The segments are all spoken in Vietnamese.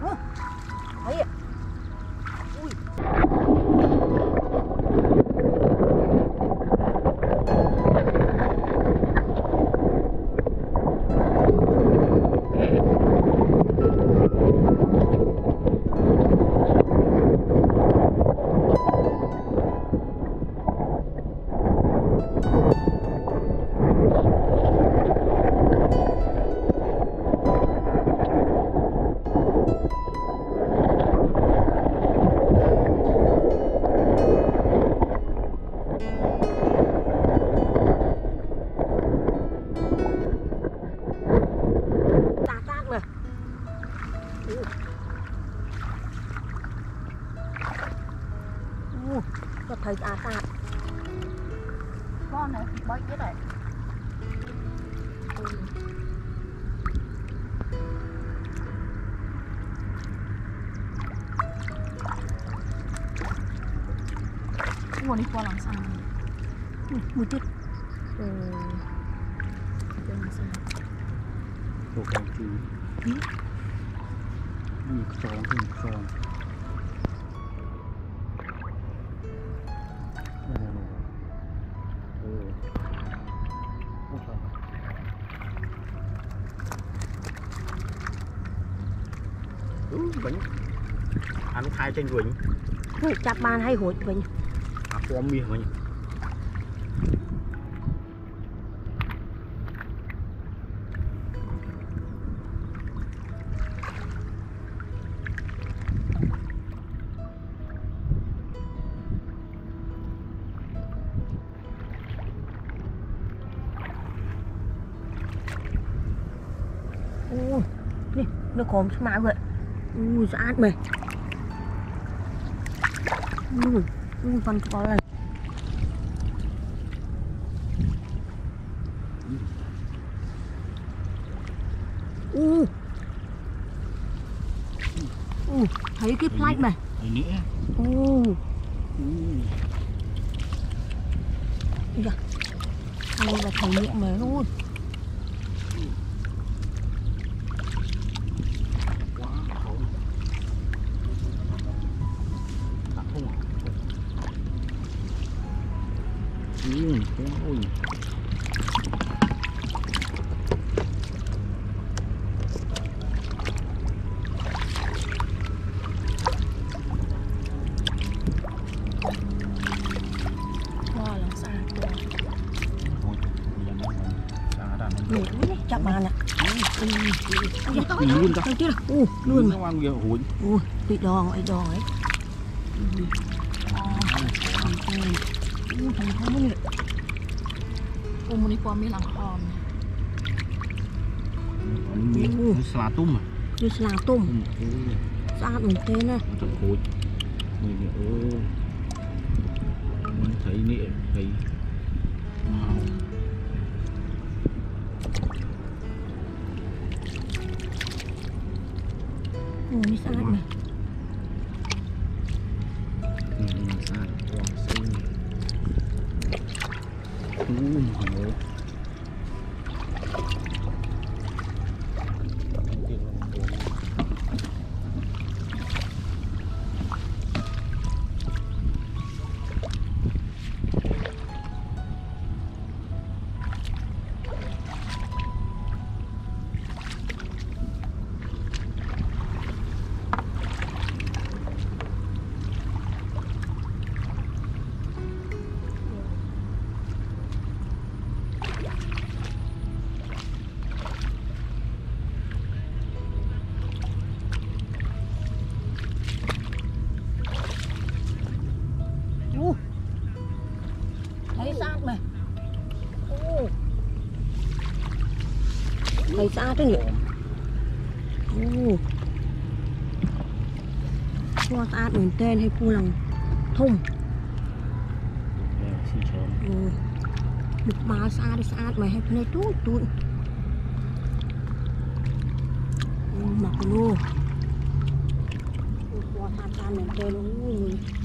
嗯 ពណ៌នេះពណ៌ឡើងស្អាតមួយទៀតអឺយ៉ាងស្អាតពួកខាងទីនេះខ្យល់គឺខ្យល់អូវិញអានោះខាយចេញវិញចាប់បានហើយរួចវិញ à pom mi anh? Ui, nè, nó khóm smile vậy. Ui, át mày. Ui, con có này. Ui. Ui, thấy cái plate này. Ui, ừ. đây là thằng miệng mày luôn. បានណាលឿនតោះទៀតអូលឿនមកបានវារួញអូពីដងអីដងអីអូធំធំនេះអូមុននេះពណ៌មានឡើងអមមានស្លាទុំមានស្លាទុំស្អាតមែនទេណាទៅខូចនេះអូមិនត្រីនេះត្រី 嗯，你上来 ដីស្អាតទេនេះអូស្អាតស្អាតមែនទែនហើយពូឡើងធំអូទឹកបាស្អាតស្អាតមកហើយភ្នែកទូចទូចអូមកគូពណ៌ស្អាតស្អាតមែនទែនអូយ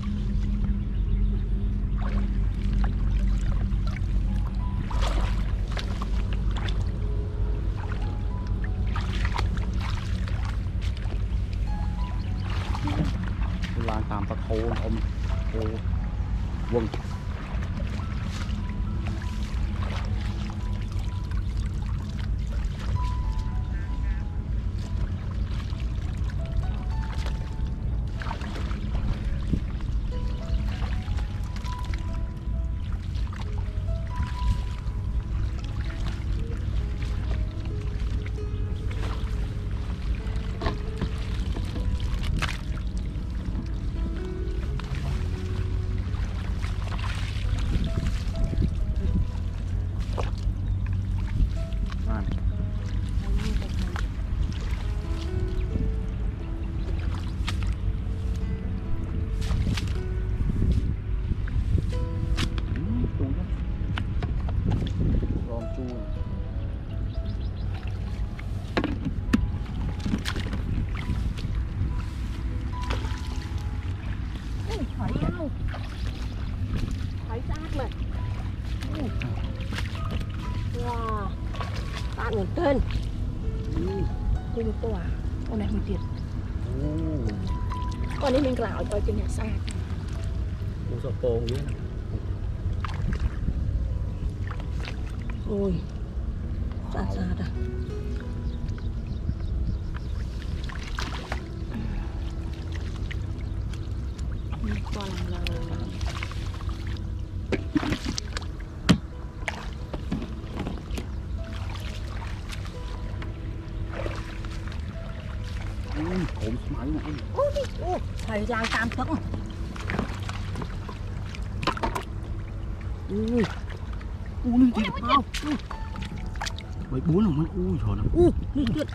mà. Wow. Bạn nhìn tên. Cung tòa con này không tiền con này mình lão coi trên nhà xa. Một sọ bồn nhé ôi. Xa xa rồi ក្រុមស្មៅណាអូនេះអូហើយឡើងតាមទឹកអូយអូនេះទៀតផោបីបួនហ្នឹងអូយច្រើនអូនេះទៀត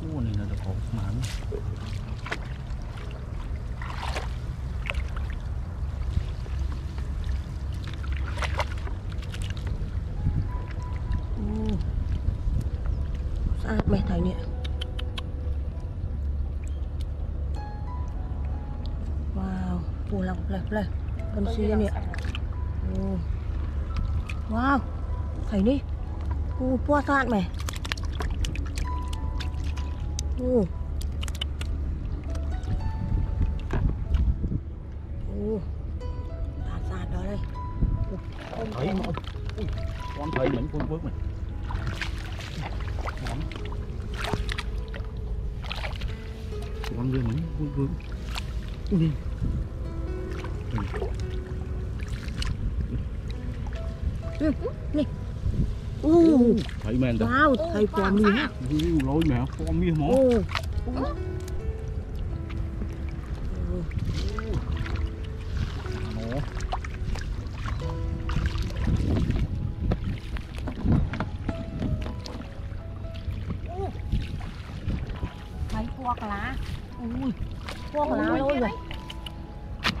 អូនេះនៅដល់ក្រុមស្មៅ mày thảo nhẹ wow phù lòng lại lại cần suy nhẹ wow thấy đi. U po than mày u u sạt sạt ở đây. Không? thấy con thấy mình phun bước mình vướng ui ừ. Nè. Ooh. Thấy men đâu. Wow, thấy quả mía. Lôi mẹ, quả mía mỏ. Ừ. Thấy quả lá. Ui. Ủa, Ủa, nào luôn rồi.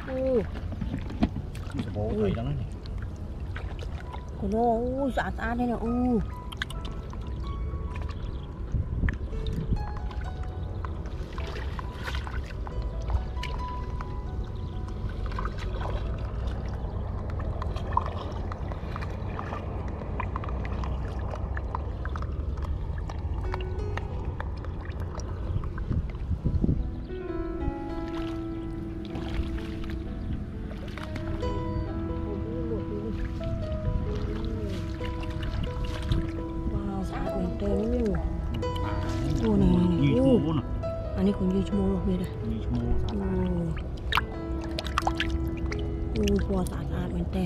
Ừ. Bộ thầy đó này. Ôi, dạ ta đây nè. Ừ. còn dư cho mua luôn vậy đây dư cho mua អូយពណ៌ស្អាតស្អាតមែនតើ